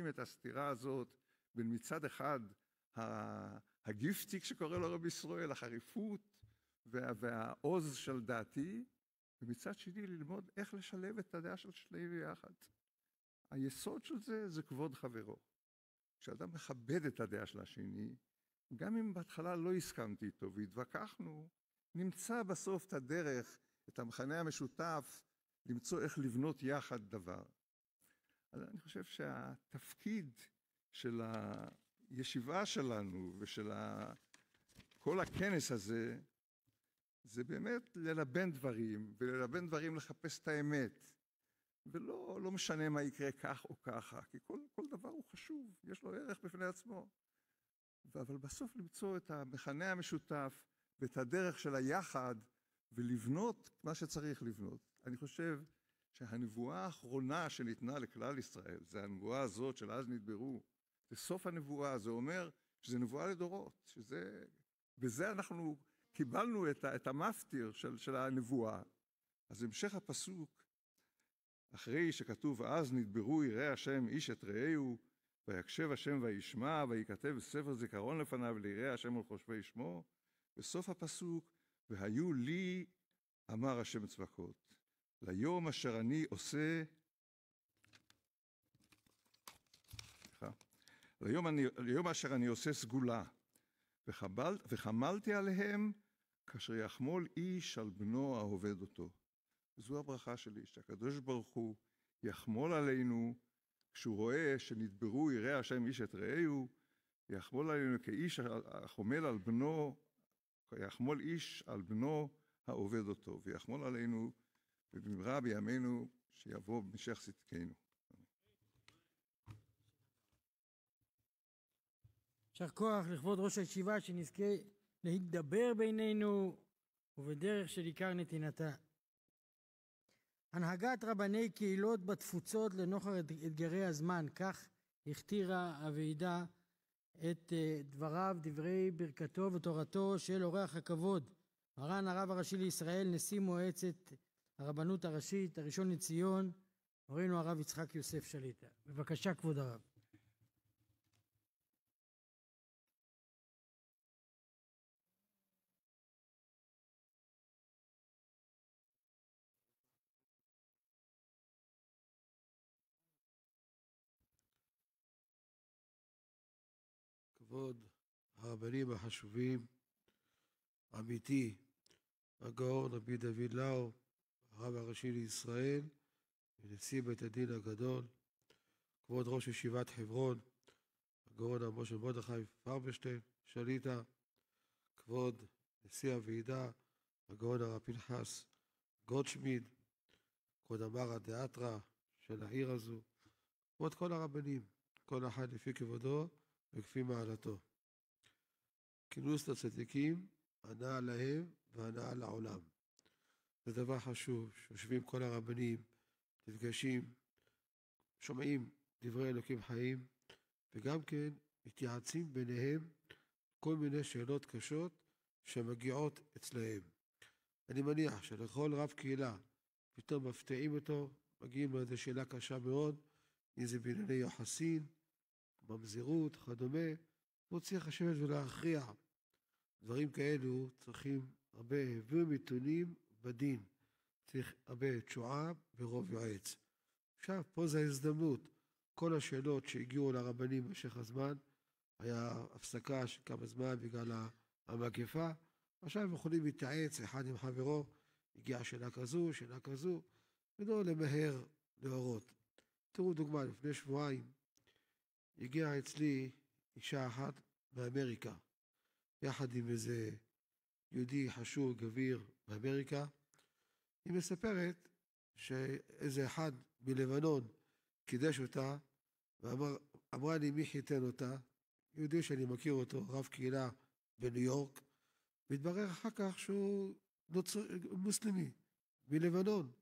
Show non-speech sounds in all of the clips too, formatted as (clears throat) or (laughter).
משקפים את הסתירה הזאת בין מצד אחד הגיפטיק שקורא לו רבי ישראל, החריפות וה, והעוז של דעתי, ומצד שני ללמוד איך לשלב את הדעה של שניהם ביחד. היסוד של זה זה כבוד חברו. כשאדם מכבד את הדעה של השני, גם אם בהתחלה לא הסכמתי איתו והתווכחנו, נמצא בסוף את הדרך, את המכנה המשותף, למצוא איך לבנות יחד דבר. אז אני חושב שהתפקיד של הישיבה שלנו ושל כל הכנס הזה, זה באמת ללבן דברים, וללבן דברים לחפש את האמת. ולא לא משנה מה יקרה כך או ככה, כי כל, כל דבר הוא חשוב, יש לו ערך בפני עצמו. אבל בסוף למצוא את המכנה המשותף ואת הדרך של היחד ולבנות מה שצריך לבנות. אני חושב שהנבואה האחרונה שניתנה לכלל ישראל, זה הנבואה הזאת של אז נדברו, זה סוף הנבואה, זה אומר שזה נבואה לדורות, שזה, בזה אנחנו קיבלנו את, את המפטיר של, של הנבואה. אז המשך הפסוק, אחרי שכתוב אז נדברו יראי השם איש את רעהו, ויקשב השם וישמע, וייכתב ספר זיכרון לפניו ליראי השם ולחושבי שמו, בסוף הפסוק, והיו לי, אמר השם צבקות, ליום אשר אני עושה, ליום, אני, ליום אשר אני עושה סגולה, וחבל, וחמלתי עליהם כאשר יחמול איש על בנו העובד אותו. זו הברכה שלי, שהקדוש ברוך הוא יחמול עלינו כשהוא רואה שנדברו יראה השם איש את רעהו, יחמול עלינו כאיש החומל על בנו, יחמול איש על בנו העובד אותו, ויחמול עלינו ובמהרה בימינו שיבוא במשך צדקנו. יישר כוח לכבוד ראש הישיבה שנזכה להתדבר בינינו ובדרך של עיקר נתינתה. הנהגת רבני קהילות בתפוצות לנוכח אתגרי הזמן, כך הכתירה הוועידה את אה, דבריו, דברי ברכתו ותורתו של אורח הכבוד, מרן הרב הראשי לישראל, נשיא מועצת הרבנות הראשית, הראשון לציון, מורנו הרב יצחק יוסף שליטה. בבקשה, כבוד הרב. כבוד הרבנים החשובים, עמיתי הגאון רבי דוד לאו, הרב הראשי לישראל ונשיא בית הדין הגדול, כבוד ראש ישיבת חברון, הגאון משה מרדכי פרבשטיין, שליטה, כבוד נשיא הוועידה, הגאון הרב פנחס גודשמיד, כבוד אמרא דאתרא של העיר הזו, כבוד כל הרבנים, כל אחד לפי כבודו וכפי מעלתו. כינוס לצדיקים, הנאה להם והנאה לעולם. זה דבר חשוב, שיושבים כל הרבנים, נפגשים, שומעים דברי אלוקים חיים, וגם כן מתייעצים ביניהם כל מיני שאלות קשות שמגיעות אצלהם. אני מניח שלכל רב קהילה פתאום מפתיעים אותו, מגיעים לאיזו שאלה קשה מאוד, אם זה בענייני יוחסין, ממזרות, כדומה, הוא צריך לשבת ולהכריע. דברים כאלו צריכים הרבה הביאו מתונים בדין. צריך הרבה תשועה ורוב יועץ. עכשיו, פה זו ההזדמנות. כל השאלות שהגיעו לרבנים במשך הזמן, היה הפסקה של כמה זמן בגלל המגפה, עכשיו הם יכולים להתייעץ אחד עם חברו, הגיעה שאלה כזו, שאלה כזו, ולא למהר להורות. תראו דוגמה, לפני שבועיים הגיעה אצלי אישה אחת מאמריקה, יחד עם איזה יהודי חשוב, גביר, באמריקה. היא מספרת שאיזה אחד מלבנון קידש אותה, ואמרה לי מי חיתן אותה, יהודי שאני מכיר אותו, רב קהילה בניו יורק, והתברר אחר כך שהוא נוצר, מוסלמי, מלבנון.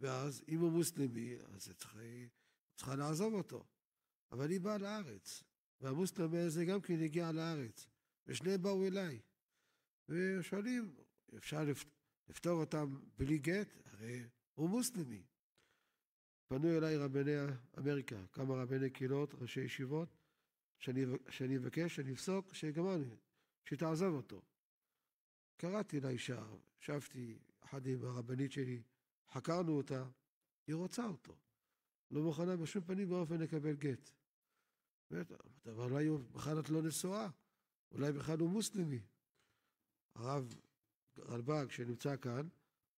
ואז אם הוא מוסלמי, אז היא צריכה לעזוב אותו. אבל היא באה לארץ, והמוסלמי הזה גם כן הגיע לארץ, ושניהם באו אליי. ושואלים, אפשר לפתור אותם בלי גט? הרי הוא מוסלמי. פנו אליי רבני אמריקה, כמה רבני קהילות, ראשי ישיבות, שאני, שאני אבקש, שאני אפסוק, שגם אני, שתעזוב אותו. קראתי לאישה, ישבתי יחד עם הרבנית שלי, חקרנו אותה, היא רוצה אותו. לא מוכנה בשום פנים ואופן לקבל גט. אבל אולי בכלל את לא נשואה, אולי בכלל הוא מוסלמי. הרב רלב"ג שנמצא כאן,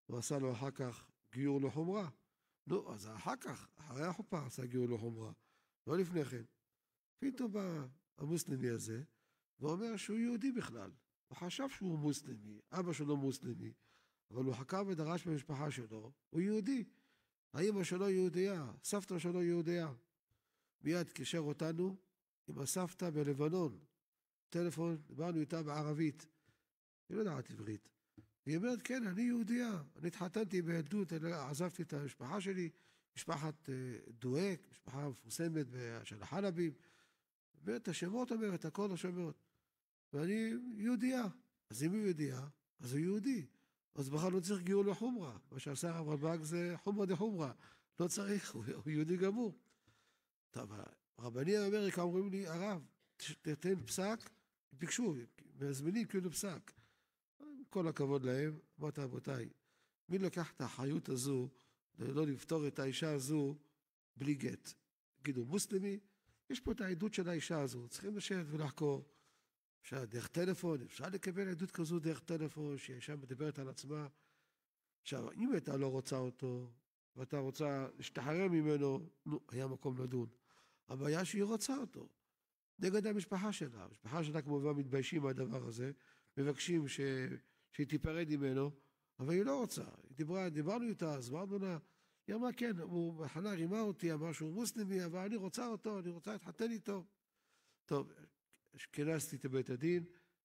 הוא עשה לו אחר כך גיור לחומרה. נו, אז אחר כך, אחרי החופה עשה גיור לחומרה, לא לפני כן. פתאום בא המוסלמי הזה, ואומר שהוא יהודי בכלל. הוא חשב שהוא מוסלמי, אבא שלו מוסלמי, אבל הוא חקר ודרש במשפחה שלו, הוא יהודי. האמא שלו יהודייה, סבתא שלו יהודייה. מיד קישר אותנו עם הסבתא בלבנון. טלפון, דיברנו איתה בערבית. היא לא יודעת עברית. היא אומרת, כן, אני יהודייה. אני התחתנתי בילדות, עזבתי את המשפחה שלי, משפחת אה, דואק, משפחה מפורסמת של החלבים. ואת השמות אומרת, הכל השמות. ואני יהודייה. אז אם הוא יהודייה, אז הוא יהודי. אז בכלל לא צריך גיור לחומרה. מה שעשה הרב רלב"ג זה חומרה דחומרה. לא צריך, הוא יהודי גמור. טוב, רבני אמריקה אומרים לי, הרב, תתן פסק, ביקשו, מזמינים כאילו פסק. כל הכבוד להם, אמרת רבותיי, מי לקח את האחריות הזו, לא לפתור את האישה הזו בלי גט? תגידו, מוסלמי? יש פה את העדות של האישה הזו, צריכים לשבת ולחקור. אפשר דרך טלפון, אפשר לקבל עדות כזו דרך טלפון, שהאישה מדברת על עצמה. עכשיו, אם הייתה לא רוצה אותו, ואתה רוצה להשתחרר ממנו, נו, היה מקום לדון. הבעיה שהיא רוצה אותו, נגד המשפחה שלה. המשפחה שלה כמובן מתביישים מהדבר הזה, מבקשים ש... שהיא תיפרד ממנו, אבל היא לא רוצה. היא דיברה, דיברנו איתה, הסברנו לה, היא אמרה כן, הוא בהתחלה רימה אותי, אמר שהוא מוסלמי, אבל אני רוצה אותו, אני רוצה להתחתן איתו. טוב, כינסתי את בית הדין,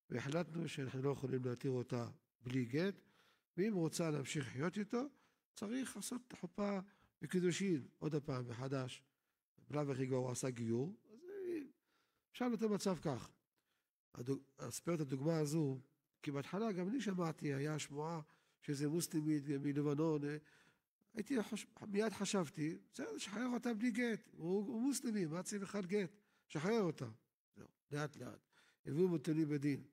והחלטנו שאנחנו לא יכולים להתיר אותה בלי גט, ואם רוצה להמשיך לחיות איתו, צריך לעשות את החופה בקידושין, עוד פעם, מחדש. בלאו הכי כבר הוא עשה גיור, אז אפשר לתת מצב כך. אספר את הדוגמה הזו, כי בהתחלה גם אני שמעתי, היה שמועה שזה מוסלמית מלבנון, הייתי, מיד חשבתי, בסדר, שחרר אותה בלי גט, הוא, הוא מוסלמי, מה צריך בכלל גט? שחרר אותה. זהו, לאט לאט. הביאו מתונים בדין.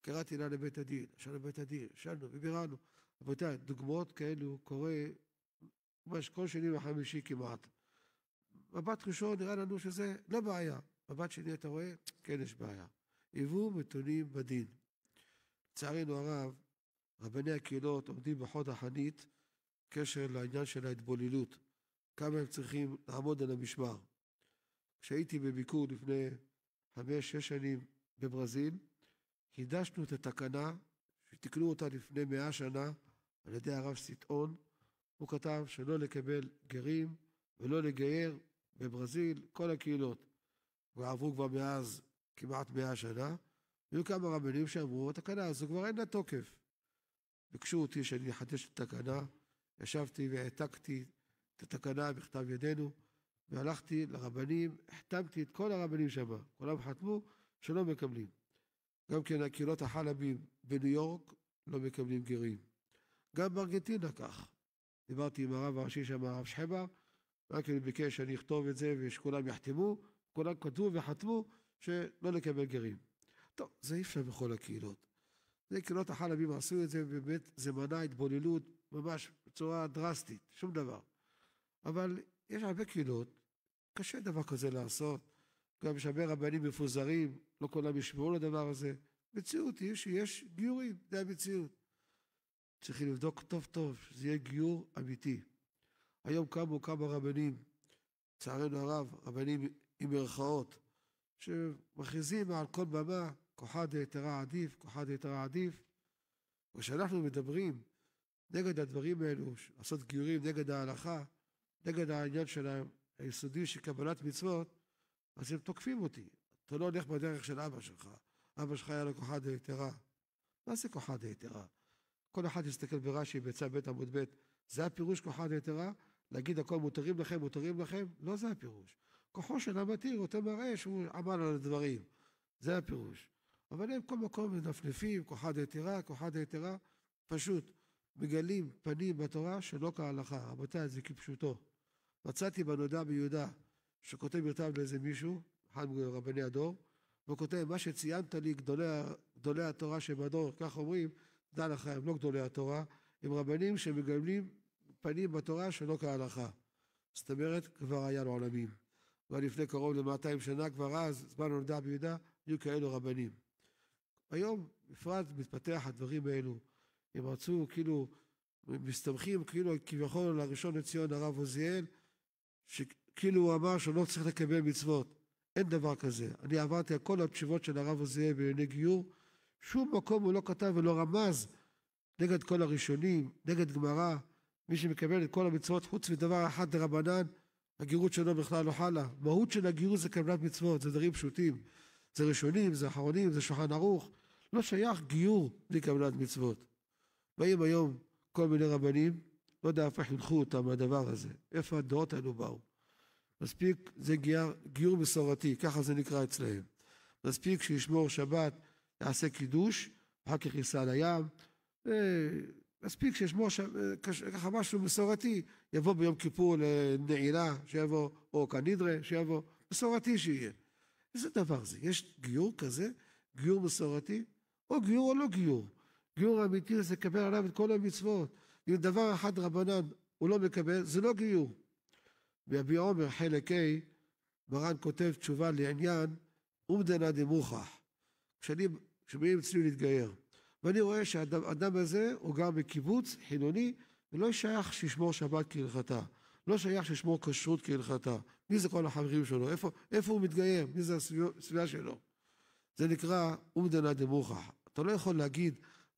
קראתי לה לבית הדין, ישבנו לבית הדין, ישבנו וביררנו. רבותיי, דוגמאות כאלו קורה ממש כל שני וחמישי כמעט. מבט ראשון נראה לנו שזה לא בעיה. מבט שני אתה רואה, כן יש בעיה. היוו מתונים בדין. לצערנו הרב, רבני הקהילות עומדים בחוד החנית קשר לעניין של ההתבוללות, כמה הם צריכים לעמוד על המשמר. כשהייתי בביקור לפני חמש-שש שנים בברזיל, חידשנו את התקנה שתיקנו אותה לפני מאה שנה על ידי הרב סיטאון. הוא כתב שלא לקבל גרים ולא לגייר בברזיל כל הקהילות. ועברו כבר מאז כמעט מאה שנה, היו כמה רבנים שאמרו, התקנה הזו כבר אין לה תוקף. ביקשו אותי שאני אחדש את התקנה, ישבתי והעתקתי את התקנה בכתב ידינו, והלכתי לרבנים, החתמתי את כל הרבנים שם, כולם חתמו שלא מקבלים. גם כן הקהילות החלבים בניו יורק לא מקבלים גרים. גם בארגנטינה כך. דיברתי עם הרב הראשי שם, הרב שחבר, רק כן ביקש שאני אכתוב את זה ושכולם יחתמו, כולם כתבו וחתמו שלא לקבל גרים. טוב, זה אי אפשר בכל הקהילות. זה קהילות החלבים עשו את זה, ובאמת זה מנע התבוללות ממש בצורה דרסטית, שום דבר. אבל יש הרבה קהילות, קשה דבר כזה לעשות. גם יש הרבה רבנים מפוזרים, לא כולם ישמעו לדבר הזה. מציאות היא שיש גיורים, זה המציאות. צריכים לבדוק טוב טוב, שזה יהיה גיור אמיתי. היום קמו כמה רבנים, לצערנו הרב, רבנים עם מירכאות, שמכריזים על כל במה, כוחה דהיתרה עדיף, כוחה דהיתרה עדיף. וכשאנחנו מדברים נגד הדברים האלו, לעשות גיורים נגד ההלכה, נגד העניין של היסודי של קבלת מצוות, אז הם תוקפים אותי. אתה לא הולך בדרך של אבא שלך. אבא שלך היה לו כוחה דהיתרה. מה זה כוחה דהיתרה? כל אחד יסתכל ברש"י בצו ב' עמוד ב', זה הפירוש כוחה דהיתרה? להגיד הכל מותרים לכם, מותרים לכם? לא זה הפירוש. כוחו של המתיר, אותו מראה שהוא עמל על הדברים. זה הפירוש. אבל הם כל מקום מנפנפים, כוחה דהיתרה, כוחה דהיתרה, פשוט מגלים פנים בתורה שלא כהלכה. רבותיי, זה כפשוטו. מצאתי בנודע ביהודה, שכותב מכתב לאיזה מישהו, אחד מרבני הדור, והוא כותב, מה שציינת לי, גדולי, גדולי התורה שבדור, כך אומרים, דע לך, הם לא גדולי התורה, הם רבנים שמגמלים פנים בתורה שלא כהלכה. זאת אומרת, כבר היה לעולמים. כבר לפני קרוב ל-200 שנה, כבר אז, זמן הנודע ביהודה, היו כאלו רבנים. היום, בפרט, מתפתח הדברים האלו. הם רצו, כאילו, מסתמכים, כאילו, כביכול, על הראשון לציון, הרב עוזיאל, שכאילו הוא אמר שהוא לא צריך לקבל מצוות. אין דבר כזה. אני עברתי על כל התשובות של הרב עוזיאל בענייני גיור, שום מקום הוא לא כתב ולא רמז נגד כל הראשונים, נגד גמרא, מי שמקבל את כל המצוות חוץ מדבר אחד דרבנן, הגירות שלו בכלל לא חלה. מהות של הגירות זה קבלת מצוות, זה דברים פשוטים. זה ראשונים, זה אחרונים, זה שולחן ערוך. לא שייך גיור בלי קבלת מצוות. באים היום כל מיני רבנים, לא יודע איפה חינכו אותם מהדבר הזה, איפה הדעות האלו באו. מספיק, זה גיור, גיור מסורתי, ככה זה נקרא אצלהם. מספיק שישמור שבת, יעשה קידוש, אחר כך ייסע לים, מספיק שישמור שם, ככה משהו מסורתי, יבוא ביום כיפור לנעילה, שיבוא, או כנידרה, שיבוא, מסורתי שיהיה. איזה דבר זה? יש גיור כזה? גיור מסורתי? או גיור או לא גיור. גיור אמיתי זה לקבל עליו את כל המצוות. אם דבר אחד רבנן הוא לא מקבל, זה לא גיור. ביביע עומר חלק ה', מרן כותב תשובה לעניין אומדנה דמוכח. כשאני, כשבאים אצלי להתגייר, ואני רואה שהאדם הזה הוא גר בקיבוץ חילוני, ולא שייך שישמור שבת כהלכתה. לא שייך שישמור כשרות כהלכתה. מי זה כל החברים שלו? איפה, איפה הוא מתגייר? מי זה הסביבה שלו? זה נקרא אומדנה דמוכח. אתה לא יכול להגיד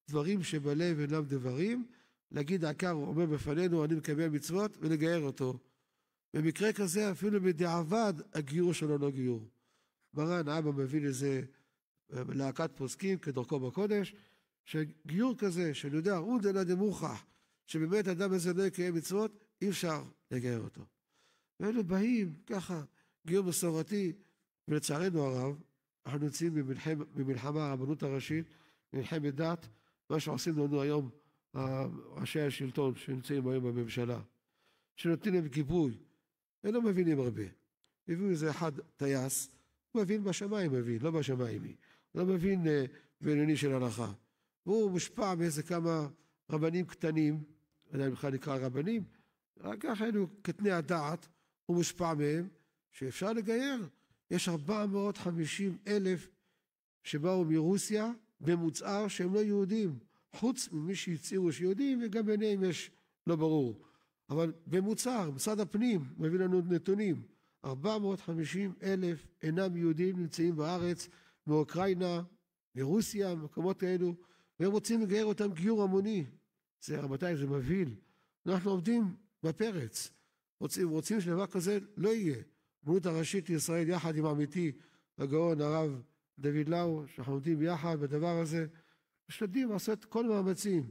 דברים שבלב אינם דברים, להגיד העיקר אומר בפנינו אני מקבל מצוות ולגייר אותו. במקרה כזה אפילו בדיעבד הגיור שלו לא גיור. מרן אבא מביא לזה להקת פוסקים כדרכו בקודש, שגיור כזה, שאני יודע, הוא דנא דמוכח, שבאמת האדם הזה לא יקיים מצוות, אי אפשר לגייר אותו. ואלו באים ככה, גיור מסורתי, ולצערנו הרב, אנחנו נמצאים במלחמה, במלחמה הרבנות הראשית, מלחמת דת, מה שעושים לנו היום ראשי השלטון שנמצאים היום בממשלה, שנותנים להם גיבוי, הם לא מבינים הרבה. הביאו איזה אחד טייס, הוא מבין בשמיים מבין, לא בשמיים היא. לא מבין uh, בעניינים של הלכה. והוא מושפע מאיזה כמה רבנים קטנים, לא אם בכלל נקרא רבנים, ככה אלו קטני הדעת, הוא מושפע מהם, שאפשר לגייר. יש 450 אלף שבאו מרוסיה במוצהר שהם לא יהודים, חוץ ממי שהצהירו שיהודים, וגם ביניהם יש לא ברור. אבל במוצהר, משרד הפנים מביא לנו נתונים, 450 אלף אינם יהודים נמצאים בארץ, מאוקראינה, מרוסיה, מקומות כאלו, והם רוצים לגייר אותם גיור המוני. זה, רבותיי, זה מבהיל. אנחנו עומדים בפרץ. רוצים, רוצים שדבר כזה לא יהיה. דמות הראשית לישראל יחד עם עמיתי הגאון הרב דוד לאו, שאנחנו עומדים ביחד בדבר הזה, משתדלים לעשות כל המאמצים.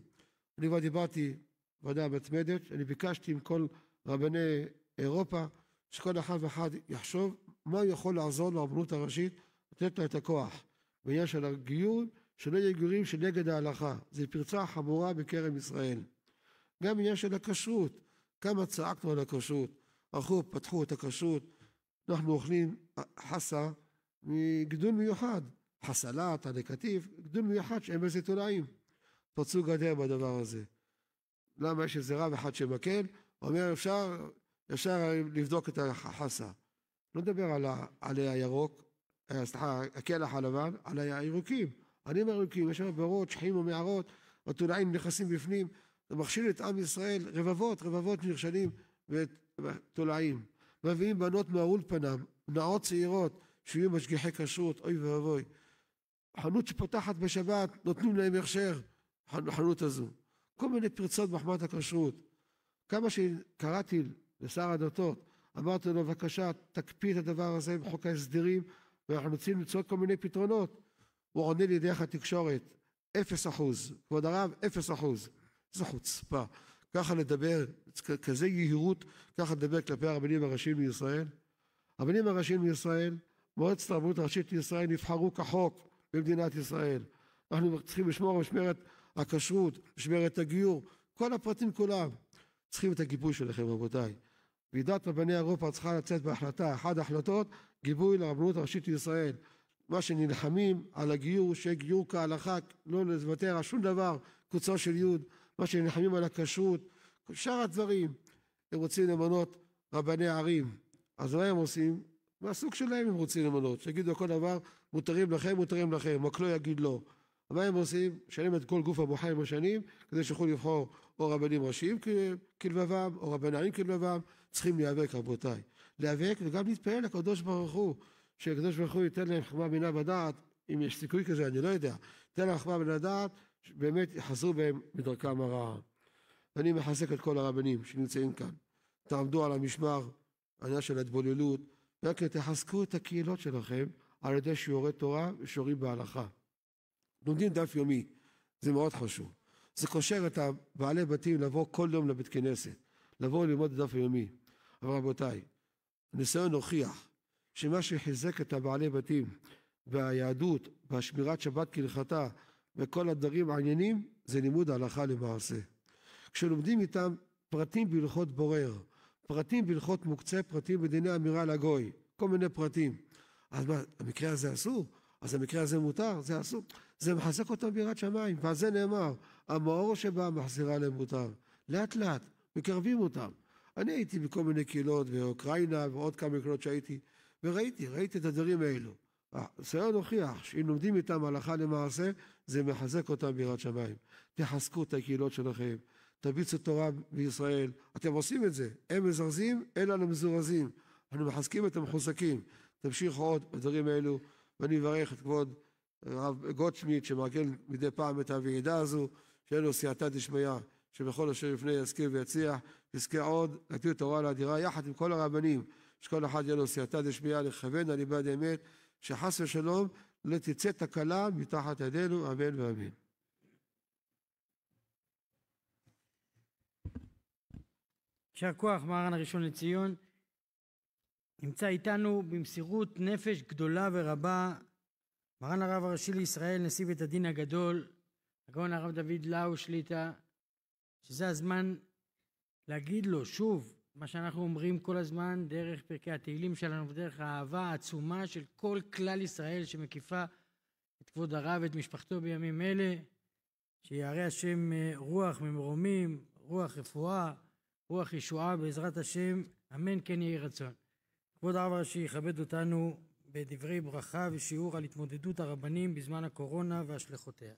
אני כבר דיברתי בוועדה המתמדת, אני ביקשתי עם כל רבני אירופה, שכל אחד ואחד יחשוב מה הוא יכול לעזור לרבנות הראשית, לתת לה את הכוח. בעניין של הגיור, שלא יהיו גיורים שנגד ההלכה. זו פרצה חמורה בקרב ישראל. גם בעניין של הכשרות, כמה צעקנו על הכשרות. הלכו, פתחו את הכשרות, אנחנו אוכלים חסה מגידול מיוחד, חסלת, הנקטיף, גידול מיוחד שאין בזה תולעים. פרצו גדר בדבר הזה. למה יש איזה רב אחד שמקל, אומר אפשר, אפשר לבדוק את החסה. לא נדבר על העלה הירוק, אה, סליחה, הקלח הלבן, על הירוקים. העלים הירוקים, יש שם בארות, שחים ומערות, התולעים נכנסים בפנים, זה מכשיל את עם ישראל, רבבות, רבבות נכשלים ותולעים. מביאים בנות מהאולפנה, נעות צעירות, שיהיו משגיחי כשרות, אוי ואבוי. חנות שפותחת בשבת, נותנים להם הכשר, החנות הזו. כל מיני פרצות מחמת הכשרות. כמה שקראתי לשר הדתות, אמרתי לו, בבקשה, תקפיא את הדבר הזה עם חוק ההסדרים, ואנחנו רוצים למצוא כל מיני פתרונות. הוא עונה לי דרך התקשורת, אפס אחוז. כבוד הרב, אפס אחוז. איזו חוצפה. ככה לדבר, כזה יהירות, ככה לדבר כלפי הרבנים הראשיים לישראל. הרבנים הראשיים לישראל, מועצת הרבנות הראשית לישראל נבחרו כחוק במדינת ישראל. אנחנו צריכים לשמור על משמרת הכשרות, משמרת הגיור, כל הפרטים כולם. צריכים את הגיבוי שלכם רבותיי. ועידת רבני אירופה צריכה לצאת בהחלטה, אחת ההחלטות, גיבוי לרבנות הראשית לישראל. מה שנלחמים על הגיור, שיהיה גיור כהלכה, לא לוותר על שום דבר, קוצו של יוד, מה שנלחמים על הכשרות, שאר הדברים. הם רוצים למנות רבני ערים, אז מה הם עושים? מהסוג שלהם הם רוצים למנות, שיגידו כל דבר, מותרים לכם, מותרים לכם, רק לא יגיד לא. מה הם עושים? משנים את כל גוף הבוחר עם השנים, כדי שיוכלו לבחור או רבנים ראשיים כלבבם, או רבני ערים כלבבם, צריכים להיאבק רבותיי. להיאבק וגם להתפעל לקדוש ברוך הוא, שהקדוש ברוך הוא ייתן להם חכמה בינה ודעת, אם יש סיכוי כזה, אני לא יודע, ייתן להם חכמה בינה ודעת, שבאמת יחזרו בהם מדרכם הרעה. ואני מחזק את כל הרבנים שנמצאים כאן. תעמדו על המשמר, העניין של ההתבוללות, רק תחזקו את הקהילות שלכם על ידי שיעורי תורה ושיעורים בהלכה. לומדים דף יומי, זה מאוד חשוב. זה קושר את הבעלי בתים לבוא כל יום לבית כנסת, לבוא ללמוד דף יומי. אבל רבותיי, הניסיון הוכיח שמה שחיזק את הבעלי בתים והיהדות והשמירת שבת כהלכתה וכל הדברים העניינים זה לימוד ההלכה למעשה. כשלומדים איתם פרטים בהלכות בורר, פרטים בהלכות מוקצה, פרטים בדיני אמירה לגוי, כל מיני פרטים. אז מה, המקרה הזה אסור? אז המקרה הזה מותר? זה אסור. זה מחזק אותם ביראת שמיים, ועל זה נאמר, המאור שבא מחזירה להם מותר. לאט לאט, מקרבים אותם. אני הייתי בכל מיני קהילות באוקראינה ועוד כמה קהילות שהייתי, וראיתי, ראיתי את הדברים האלו. הניסיון הוכיח שאם לומדים איתם הלכה למעשה, זה מחזק אותם ביראת שמיים. תחזקו את הקהילות שלכם, תביצו תורה בישראל. אתם עושים את זה. הם מזרזים, אלא למזורזים. אנחנו מחזקים את המחוזקים. תמשיכו עוד בדברים האלו, ואני מברך את כבוד הרב גוטשמיט שמארגן מדי פעם את הוועידה הזו, שיהיה לו סייעתא דשמיא, שבכל אשר יפנה יזכיר ויצליח, יזכה עוד להטיל תורה לאדירה יחד עם כל הרבנים, שכל אחד יהיה לו סייעתא דשמיא לכוון על עבד אמת, שחס ושלום לא תצא תקלה מתחת ידינו, אמן ואמן. יישר כוח מרן הראשון לציון. נמצא איתנו במסירות נפש גדולה ורבה מרן הרב הראשי לישראל, נשיא בית הדין הגדול, הגאון הרב דוד לאו שליטא, שזה הזמן להגיד לו שוב מה שאנחנו אומרים כל הזמן דרך פרקי התהילים שלנו ודרך האהבה העצומה של כל כלל ישראל שמקיפה את כבוד הרב ואת משפחתו בימים אלה, שיערה השם רוח ממרומים, רוח רפואה, רוח ישועה בעזרת השם, אמן כן יהי רצון. כבוד הרב הראשי יכבד אותנו בדברי ברכה ושיעור על התמודדות הרבנים בזמן הקורונה והשלכותיה.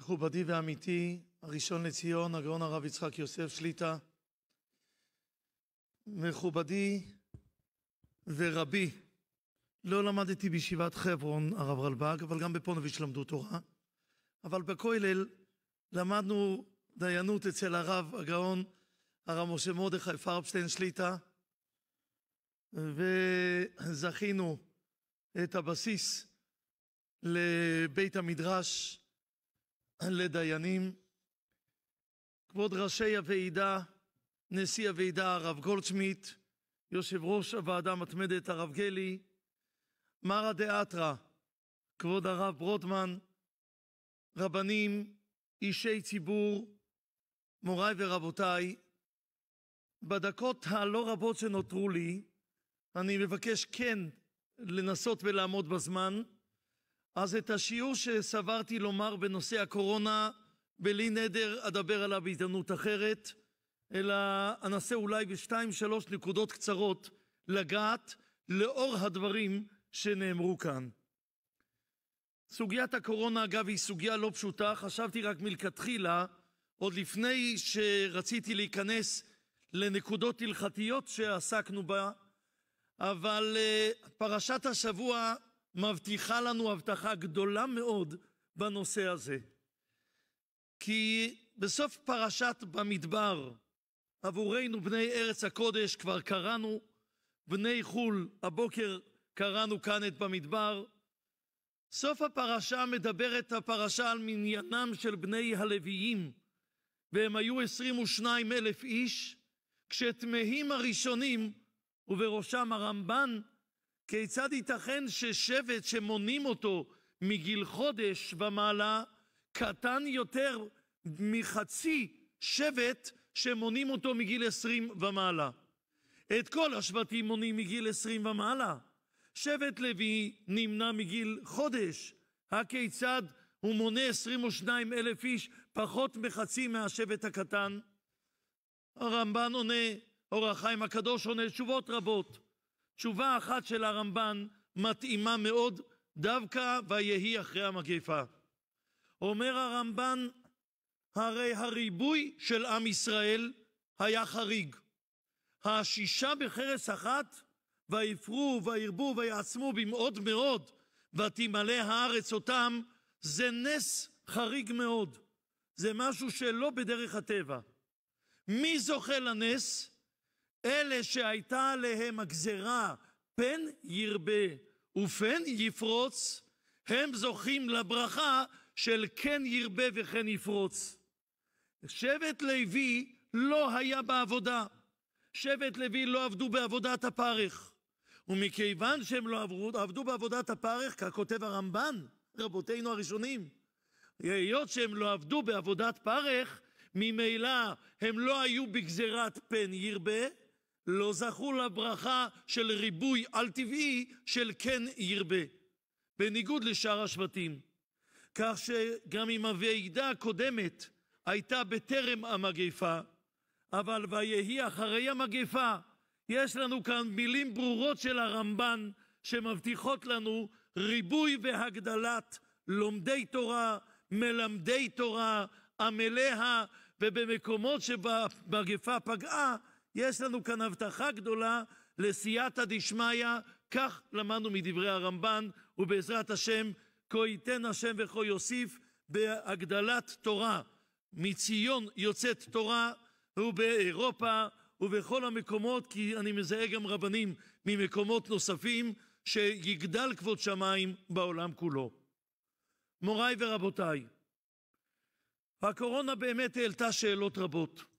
מכובדי ועמיתי, הראשון לציון, הגאון הרב יצחק יוסף שליטא, מכובדי ורבי, לא למדתי בישיבת חברון, הרב רלב"ג, אבל גם בפונוביץ' למדו תורה, אבל בכולל למדנו דיינות אצל הרב הגאון, הרב משה מרדכי פרבשטיין שליטא, וזכינו את הבסיס לבית המדרש לדיינים. כבוד ראשי הוועידה, נשיא הוועידה הרב גולדשמיט, יושב ראש הוועדה המתמדת הרב גלי, מרא דאתרא, כבוד הרב ברודמן, רבנים, אישי ציבור, מוריי ורבותיי, בדקות הלא רבות שנותרו לי, אני מבקש כן לנסות ולעמוד בזמן. אז את השיעור שסברתי לומר בנושא הקורונה, בלי נדר אדבר עליו בהזדמנות אחרת, אלא אנסה אולי בשתיים שלוש נקודות קצרות לגעת לאור הדברים שנאמרו כאן. סוגיית הקורונה אגב היא סוגיה לא פשוטה, חשבתי רק מלכתחילה, עוד לפני שרציתי להיכנס לנקודות הלכתיות שעסקנו בה, אבל uh, פרשת השבוע מבטיחה לנו הבטחה גדולה מאוד בנושא הזה. כי בסוף פרשת במדבר, עבורנו בני ארץ הקודש כבר קראנו, בני חו"ל, הבוקר קראנו כאן את במדבר. סוף הפרשה מדברת הפרשה על מניינם של בני הלוויים, והם היו עשרים ושניים אלף איש, כשטמאים הראשונים ובראשם הרמב"ן, כיצד ייתכן ששבט שמונים אותו מגיל חודש ומעלה, קטן יותר מחצי שבט שמונים אותו מגיל עשרים ומעלה. את כל השבטים מונים מגיל עשרים ומעלה. שבט לוי נמנה מגיל חודש. הכיצד הוא מונה עשרים ושניים אלף איש, פחות מחצי מהשבט הקטן? הרמב"ן עונה, אור החיים הקדוש עונה תשובות רבות. תשובה אחת של הרמב"ן מתאימה מאוד דווקא ויהי אחרי המגפה. אומר הרמב"ן, הרי הריבוי של עם ישראל היה חריג. השישה בחרס אחת, ויפרו וירבו ויעצמו במאוד מאוד, ותמלא הארץ אותם, זה נס חריג מאוד. זה משהו שלא בדרך הטבע. מי זוכה לנס? אלה שהייתה עליהם הגזרה, פן ירבה ופן יפרוץ, הם זוכים לברכה של כן ירבה וכן יפרוץ. שבט לוי לא היה בעבודה. שבט לוי לא עבדו בעבודת הפרך. ומכיוון שהם לא עבדו, עבדו בעבודת הפרך, כך כותב הרמב"ן, רבותינו הראשונים, היות שהם לא עבדו בעבודת פרך, ממילא הם לא היו בגזירת פן ירבה, לא זכו לברכה של ריבוי על-טבעי של כן ירבה, בניגוד לשאר השבטים. כך שגם אם הוועידה הקודמת הייתה בטרם המגפה, אבל ויהי אחרי המגפה, יש לנו כאן מילים ברורות של הרמב"ן שמבטיחות לנו ריבוי והגדלת לומדי תורה, מלמדי תורה, עמליה, ובמקומות שבמגפה פגעה, יש לנו כאן הבטחה גדולה לסייעתא דשמיא, כך למדנו מדברי הרמב"ן, ובעזרת השם, כה ייתן השם וכה יוסיף בהגדלת תורה. מציון יוצאת תורה, ובאירופה ובכל המקומות, כי אני מזהה גם רבנים ממקומות נוספים, שיגדל כבוד שמיים בעולם כולו. מוריי ורבותיי, הקורונה באמת העלתה שאלות רבות.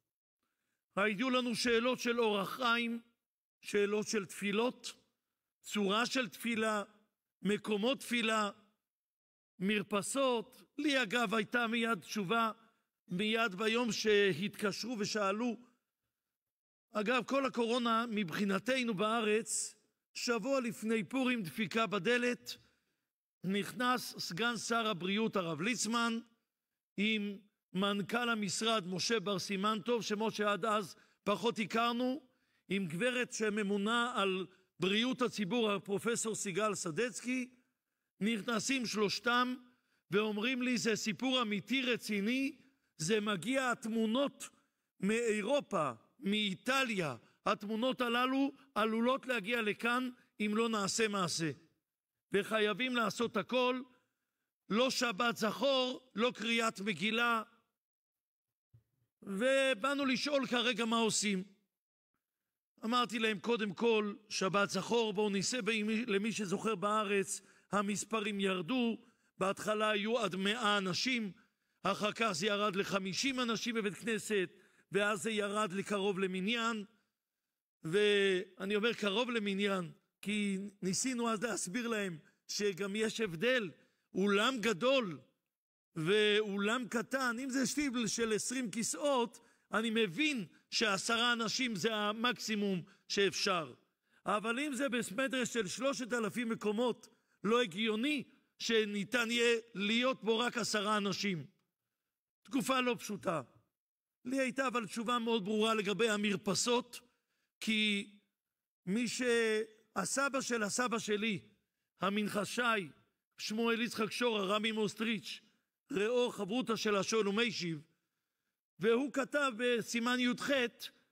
היו לנו שאלות של אורח חיים, שאלות של תפילות, צורה של תפילה, מקומות תפילה, מרפסות. לי אגב הייתה מיד תשובה, מיד ביום שהתקשרו ושאלו. אגב, כל הקורונה מבחינתנו בארץ, שבוע לפני פורים דפיקה בדלת, נכנס סגן שר הבריאות הרב ליצמן עם מנכ"ל המשרד משה בר סימן טוב, שמות שעד אז פחות הכרנו, עם גברת שממונה על בריאות הציבור, הפרופסור סיגל סדצקי, נכנסים שלושתם ואומרים לי זה סיפור אמיתי רציני, זה מגיע התמונות מאירופה, מאיטליה, התמונות הללו עלולות להגיע לכאן אם לא נעשה מעשה. וחייבים לעשות הכל, לא שבת זכור, לא קריאת מגילה, ובאנו לשאול כרגע מה עושים. אמרתי להם קודם כל שבת זכור בואו ניסה למי שזוכר בארץ המספרים ירדו. בהתחלה היו עד מאה אנשים אחר כך זה ירד לחמישים אנשים בבית כנסת ואז זה ירד לקרוב למניין. ואני אומר קרוב למניין כי ניסינו אז להסביר להם שגם יש הבדל. אולם גדול ואולם קטן, אם זה שטיבל של עשרים כיסאות, אני מבין שעשרה אנשים זה המקסימום שאפשר. אבל אם זה בסמדרש של שלושת אלפים מקומות, לא הגיוני שניתן יהיה להיות בו רק עשרה אנשים. תקופה לא פשוטה. לי הייתה אבל תשובה מאוד ברורה לגבי המרפסות, כי מי שהסבא של הסבא שלי, המנחשי, שמואל יצחק שור, הרמי מוסטריץ', ראו חברותא של השואל ומיישיב, והוא כתב בסימן י"ח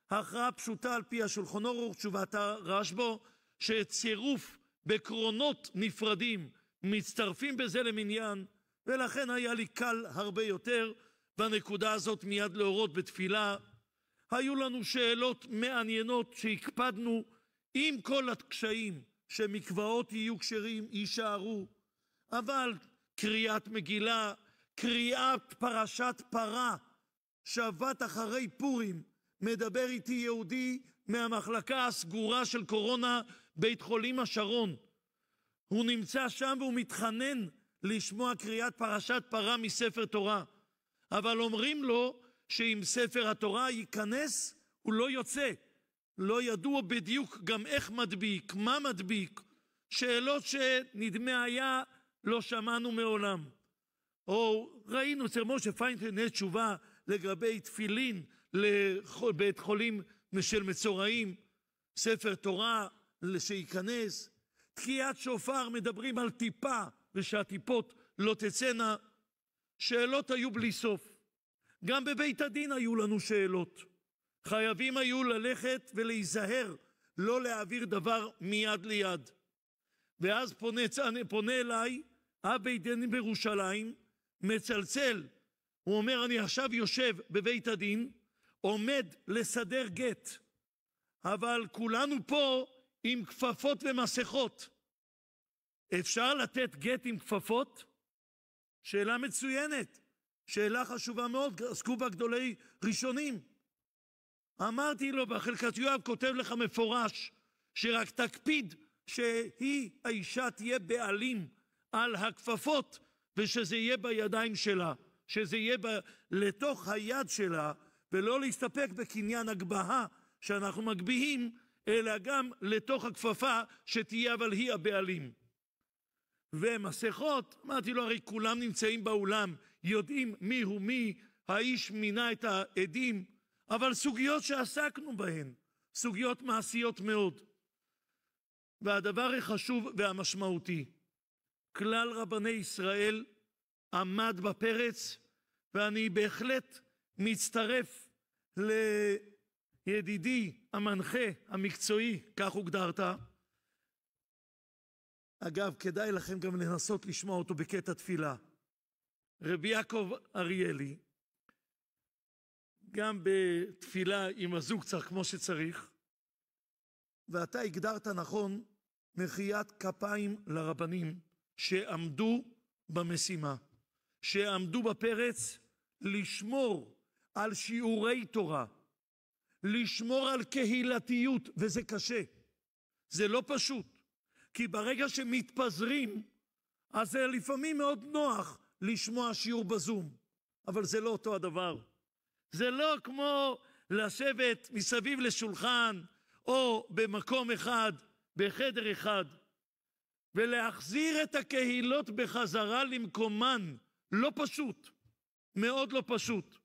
הכרעה פשוטה על פי השולחון אורוך, תשובת הרשב"א, שצירוף בקרונות נפרדים מצטרפים בזה למניין, ולכן היה לי קל הרבה יותר בנקודה הזאת מיד להורות בתפילה. היו לנו שאלות מעניינות שהקפדנו עם כל הקשיים שמקוואות יהיו כשרים, יישארו, אבל קריאת מגילה, קריאת פרשת פרה, שבת אחרי פורים, מדבר איתי יהודי מהמחלקה הסגורה של קורונה בית חולים השרון. הוא נמצא שם והוא מתחנן לשמוע קריאת פרשת פרה מספר תורה. אבל אומרים לו שאם ספר התורה ייכנס, הוא לא יוצא. לא ידוע בדיוק גם איך מדביק, מה מדביק. שאלות שנדמה היה לא שמענו מעולם. או ראינו אצל משה פיינטרנט תשובה לגבי תפילין לבית חולים של מצורעים, ספר תורה שייכנס, תקיעת שופר מדברים על טיפה ושהטיפות לא תצאנה, שאלות היו בלי סוף. גם בבית הדין היו לנו שאלות. חייבים היו ללכת ולהיזהר לא להעביר דבר מיד ליד. ואז פונה, פונה אליי אב בית דין בירושלים, מצלצל. הוא אומר, אני עכשיו יושב בבית הדין, עומד לסדר גט, אבל כולנו פה עם כפפות ומסכות. אפשר לתת גט עם כפפות? שאלה מצוינת, שאלה חשובה מאוד, עסקו בה גדולי ראשונים. אמרתי לו, בחלקת יואב כותב לך מפורש, שרק תקפיד שהיא, האישה, תהיה בעלים על הכפפות, ושזה יהיה בידיים שלה, שזה יהיה ב... לתוך היד שלה, ולא להסתפק בקניין הגבהה שאנחנו מגביהים, אלא גם לתוך הכפפה שתהיה אבל היא הבעלים. ומסכות, אמרתי לו, הרי כולם נמצאים באולם, יודעים מי הוא מי, האיש מינה את העדים, אבל סוגיות שעסקנו בהן, סוגיות מעשיות מאוד. והדבר החשוב והמשמעותי, כלל רבני ישראל עמד בפרץ, ואני בהחלט מצטרף לידידי המנחה המקצועי, כך הוגדרת. אגב, כדאי לכם גם לנסות לשמוע אותו בקטע תפילה. רבי יעקב אריאלי, גם בתפילה עם הזוג צריך כמו שצריך, ואתה הגדרת נכון מחיית כפיים לרבנים שעמדו במשימה, שעמדו בפרץ לשמור על שיעורי תורה, לשמור על קהילתיות, וזה קשה. זה לא פשוט, כי ברגע שמתפזרים, אז זה לפעמים מאוד נוח לשמוע שיעור בזום, אבל זה לא אותו הדבר. זה לא כמו לשבת מסביב לשולחן או במקום אחד, בחדר אחד, ולהחזיר את הקהילות בחזרה למקומן. לא פשוט, מאוד לא פשוט.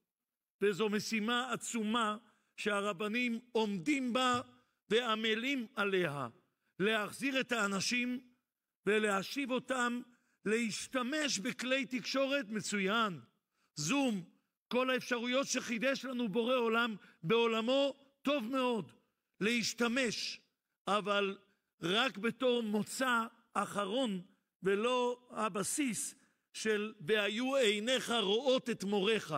וזו משימה עצומה שהרבנים עומדים בה ועמלים עליה. להחזיר את האנשים ולהשיב אותם להשתמש בכלי תקשורת מצוין. זום, כל האפשרויות שחידש לנו בורא עולם בעולמו, טוב מאוד. להשתמש, אבל רק בתור מוצא אחרון ולא הבסיס של והיו עיניך רואות את מוריך.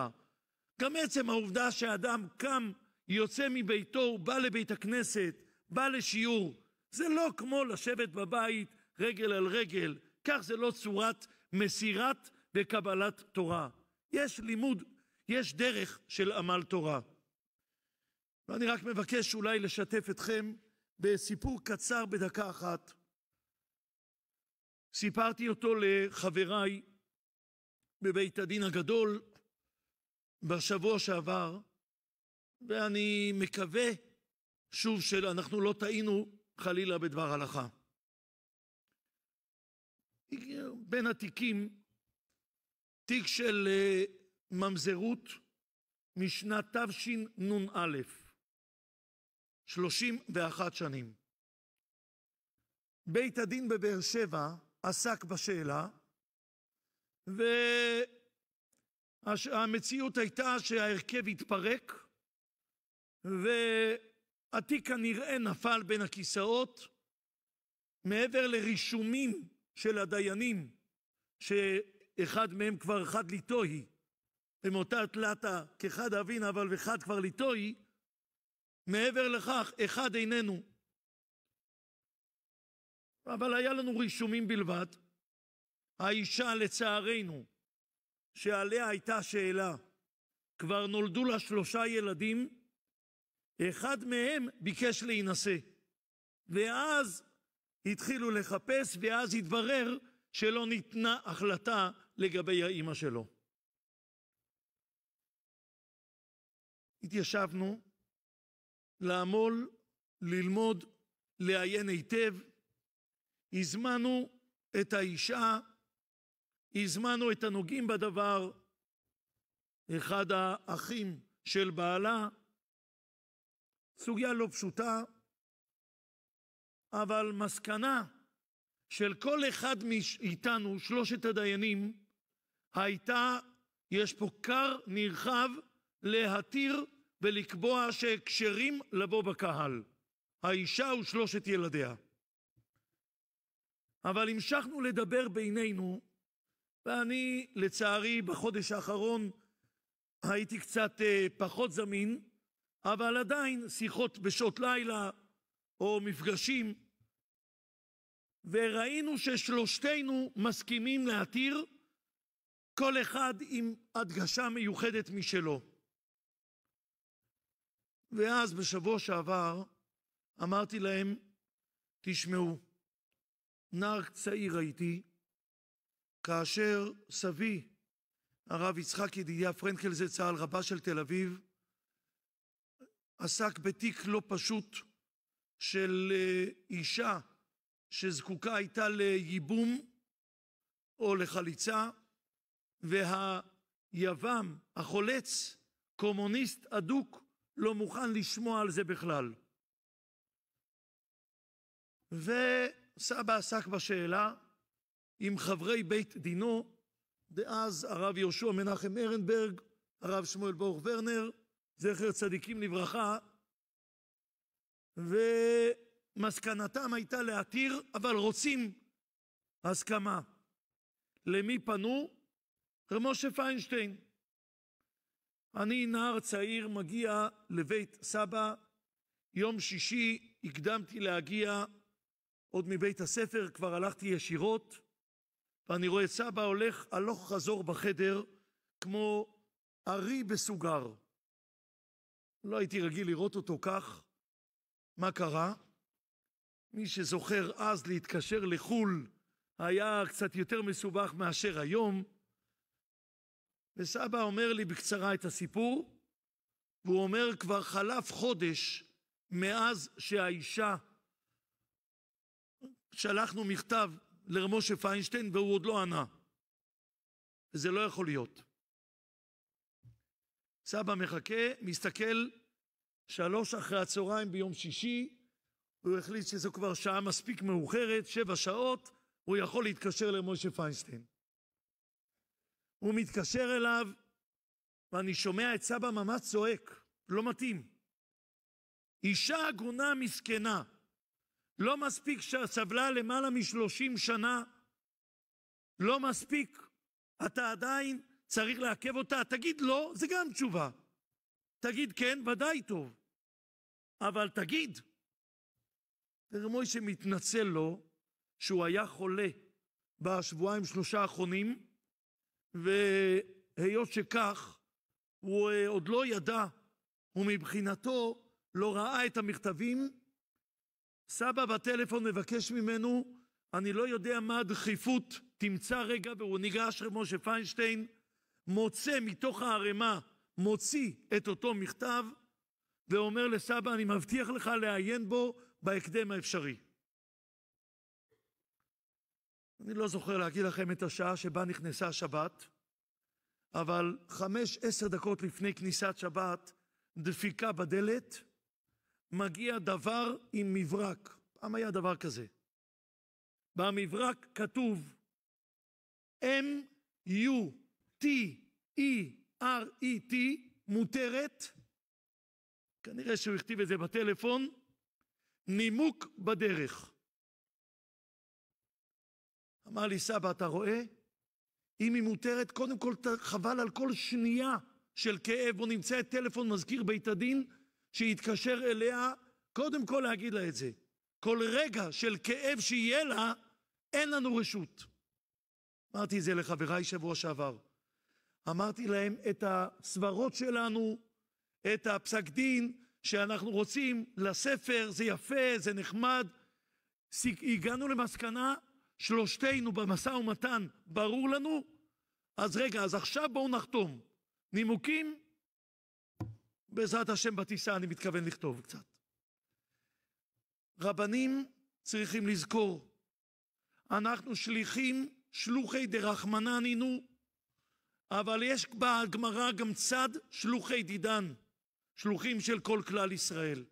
גם עצם העובדה שאדם קם, יוצא מביתו, בא לבית הכנסת, בא לשיעור, זה לא כמו לשבת בבית רגל על רגל, כך זה לא צורת מסירת וקבלת תורה. יש לימוד, יש דרך של עמל תורה. ואני רק מבקש אולי לשתף אתכם בסיפור קצר בדקה אחת. סיפרתי אותו לחבריי בבית הדין הגדול בשבוע שעבר, ואני מקווה שוב שאנחנו לא טעינו חלילה בדבר הלכה. בין התיקים, תיק של אה, ממזרות משנת תשנ"א, 31 שנים. בית הדין בבאר שבע עסק בשאלה, והמציאות הייתה שההרכב התפרק, והתיק כנראה נפל בין הכיסאות, מעבר לרישומים של הדיינים, שאחד מהם כבר חד ליטוי, ומאותה תלתה כחד אבין אבל וחד כבר ליטוי, מעבר לכך, אחד איננו. אבל היה לנו רישומים בלבד. האישה, לצערנו, שעליה הייתה שאלה, כבר נולדו לה שלושה ילדים, אחד מהם ביקש להינשא. ואז התחילו לחפש, ואז התברר שלא ניתנה החלטה לגבי האימא שלו. התיישבנו לעמול, ללמוד, לעיין היטב. הזמנו את האישה, הזמנו את הנוגעים בדבר, אחד האחים של בעלה, סוגיה לא פשוטה, אבל מסקנה של כל אחד מאיתנו, שלושת הדיינים, הייתה, יש פה כר נרחב להתיר ולקבוע שכשרים לבוא בקהל, האישה ושלושת ילדיה. אבל המשכנו לדבר בינינו, ואני, לצערי, בחודש האחרון הייתי קצת אה, פחות זמין, אבל עדיין שיחות בשעות לילה או מפגשים, וראינו ששלושתנו מסכימים להתיר, כל אחד עם הדגשה מיוחדת משלו. ואז בשבוע שעבר אמרתי להם, תשמעו, נער צעיר הייתי, כאשר סבי, הרב יצחק ידידיה פרנקל זצ"ל, רבה של תל אביב, עסק בתיק לא פשוט של אה, אישה שזקוקה הייתה לייבום או לחליצה, והיבם, החולץ, קומוניסט אדוק, לא מוכן לשמוע על זה בכלל. וסבא עסק בשאלה עם חברי בית דינו, דאז הרב יהושע מנחם ארנברג, הרב שמואל ברוך ורנר, זכר צדיקים לברכה, ומסקנתם הייתה להתיר, אבל רוצים הסכמה. למי פנו? רמושה פיינשטיין. אני נער צעיר מגיע לבית סבא, יום שישי הקדמתי להגיע עוד מבית הספר, כבר הלכתי ישירות, ואני רואה סבא הולך הלוך חזור בחדר כמו ארי בסוגר. לא הייתי רגיל לראות אותו כך. מה קרה? מי שזוכר אז להתקשר לחו"ל היה קצת יותר מסובך מאשר היום. וסבא אומר לי בקצרה את הסיפור, והוא אומר כבר חלף חודש מאז שהאישה, שלחנו מכתב לרמושה פיינשטיין והוא עוד לא ענה. וזה לא יכול להיות. סבא מחכה, מסתכל, שלוש אחרי הצהריים ביום שישי, הוא החליט שזו כבר שעה מספיק מאוחרת, שבע שעות, הוא יכול להתקשר למשה פיינשטיין. הוא מתקשר אליו, ואני שומע את סבא ממש צועק, לא מתאים. אישה עגונה מסכנה, לא מספיק שסבלה למעלה משלושים שנה, לא מספיק, אתה עדיין צריך לעכב אותה, תגיד לא, זה גם תשובה. תגיד כן, ודאי טוב. אבל תגיד. ורמוישה מתנצל לו שהוא היה חולה בשבועיים שלושה האחרונים, והיות שכך, הוא אה, עוד לא ידע, ומבחינתו לא ראה את המכתבים. סבא בטלפון מבקש ממנו, אני לא יודע מה הדחיפות, תמצא רגע, והוא ניגש למשה פיינשטיין, מוצא מתוך הערימה, מוציא את אותו מכתב, ואומר לסבא, אני מבטיח לך לעיין בו בהקדם האפשרי. אני לא זוכר להגיד לכם את השעה שבה נכנסה השבת, אבל חמש, עשר דקות לפני כניסת שבת, דפיקה בדלת, מגיע דבר עם מברק. פעם היה דבר כזה. במברק כתוב M-U-T-E-R-E-T, מותרת, כנראה שהוא הכתיב את זה בטלפון, נימוק בדרך. אמר לי, סבא, אתה רואה? אם היא מותרת, קודם כל חבל על כל שנייה של כאב, או נמצא את טלפון מזכיר בית הדין, שיתקשר אליה, קודם כל להגיד לה את זה. כל רגע של כאב שיהיה לה, אין לנו רשות. אמרתי את זה לחבריי שבוע שעבר. אמרתי להם את הסברות שלנו, את הפסק דין, שאנחנו רוצים לספר, זה יפה, זה נחמד. הגענו למסקנה, שלושתנו במשא ומתן, ברור לנו? אז רגע, אז עכשיו בואו נחתום. נימוקים? בעזרת השם בטיסה אני מתכוון לכתוב קצת. רבנים צריכים לזכור, אנחנו שליחים, שלוחי דרחמנא נינו, אבל יש בגמרא גם צד שלוחי דידן, שלוחים של כל כלל ישראל.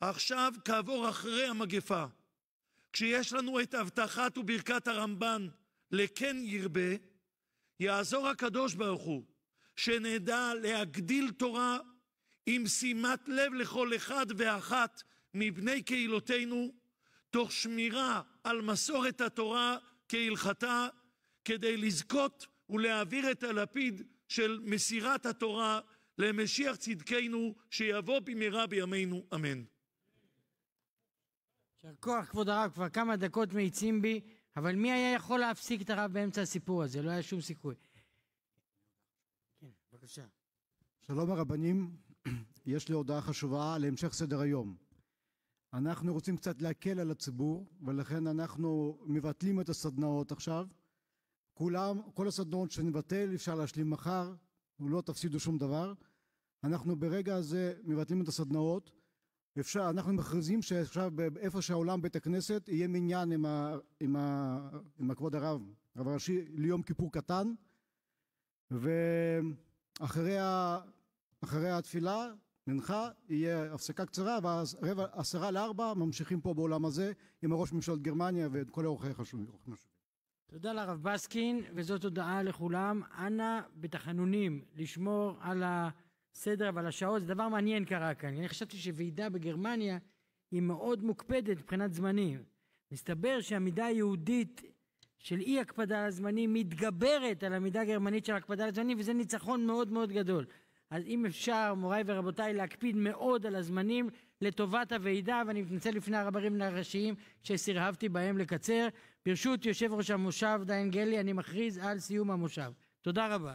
עכשיו, כעבור אחרי המגפה, כשיש לנו את הבטחת וברכת הרמב"ן לכן ירבה, יעזור הקדוש ברוך הוא שנדע להגדיל תורה עם שימת לב לכל אחד ואחת מבני קהילותינו, תוך שמירה על מסורת התורה כהלכתה, כדי לזכות ולהעביר את הלפיד של מסירת התורה למשיח צדקנו, שיבוא במהרה בימינו, אמן. יישר כוח, כבוד הרב, כבר כמה דקות מאיצים בי, אבל מי היה יכול להפסיק את הרב באמצע הסיפור הזה? לא היה שום סיכוי. בבקשה. שלום הרבנים, (clears throat) יש לי הודעה חשובה להמשך סדר היום. אנחנו רוצים קצת להקל על הציבור, ולכן אנחנו מבטלים את הסדנאות עכשיו. כולם, כל הסדנאות שנבטל אפשר להשלים מחר, ולא תפסידו שום דבר. אנחנו ברגע הזה מבטלים את הסדנאות. אפשר, אנחנו מכריזים שעכשיו איפה שהעולם בית הכנסת יהיה מניין עם, ה, עם, ה, עם הכבוד הרב, הרב הראשי ליום כיפור קטן ואחרי ה, התפילה מנחה יהיה הפסקה קצרה ואז רבע עשרה לארבע ממשיכים פה בעולם הזה עם הראש ממשלת גרמניה ואת כל האורחי החשובים. תודה לרב בסקין וזאת הודעה לכולם אנא בתחנונים לשמור על ה... סדר ועל השעות, זה דבר מעניין קרה כאן. אני חשבתי שוועידה בגרמניה היא מאוד מוקפדת מבחינת זמנים. מסתבר שהמידה היהודית של אי הקפדה על הזמנים מתגברת על המידה הגרמנית של הקפדה על הזמנים וזה ניצחון מאוד מאוד גדול. אז אם אפשר, מוריי ורבותיי, להקפיד מאוד על הזמנים לטובת הוועידה, ואני מתנצל לפני הרברים הראשיים שסירבתי בהם לקצר. ברשות יושב ראש המושב דיין גלי, אני מכריז על סיום המושב. תודה רבה.